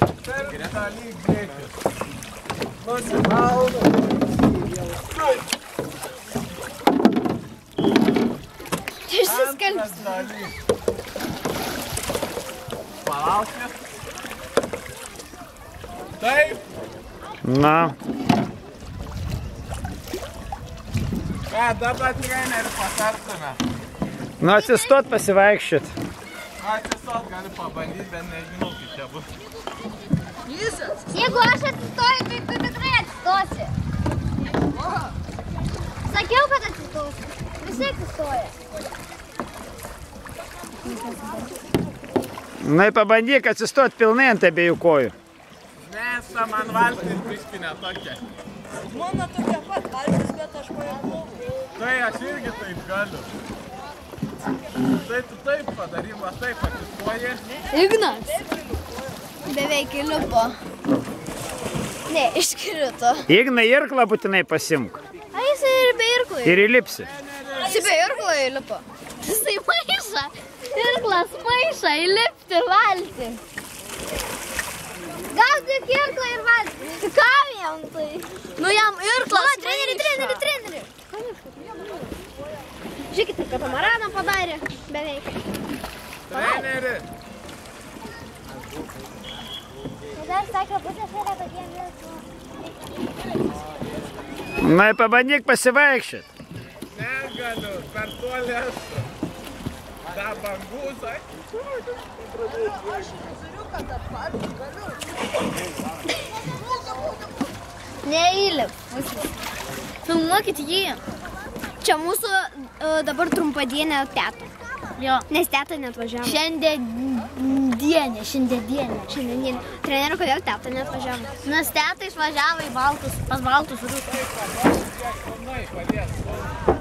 Greta lyg greitis. Nusimaunu. Išsiskalbs. Antras dalyk. Palaukit. Taip. Na, Ką dabar trenerių patartume? nu atsistot pasivaikščiot. Atsistot gali pabandyti, bet nežinau, kaip čia bus. Jeigu aš atsistoju, tai tu tikrai atsistosi. Sakiau, kad atsistosi. Visi atsistoja. Na, pabandyk atsistot pilnai ant abiejų kojų. Nes ta man valtis biškinė tokia. Mano tokia pat valtis, bet aš pajėgau. Tai aš irgi taip galiu. Tai tu taip padaryk, va taip atsistoji. Ignas. Beveik įlipo. Ne, iškrito. Ignai irklą būtinai pasimk. A jis ir be irklų. Ir įlipsi. Jis be irklų įlipo. Jisai maiša. Irklas maiša įlipti valti. Gaudyk irklą ir valti. Kam jam tai? Nu jam irklas. Va, treneri, treneri, treneri. Žiūrėkite, katamaraną padarė. Beveik. Treneri. Dar sakė, pusės yra tokie mėsų. Na, pabandyk pasivaikščiot. Negaliu, per tuolį esu. Da bangusai. Neįlip. Filmuokit jį. Čia mūsų uh, dabar trumpadienė teta. Jo. Nes teta net važiavo. Šiandien dienė, šiandien dienė. Šiandien dienė. Treneriu, kodėl teta net važiavo? Nes teta išvažiavo į Baltus, pas Baltus padės.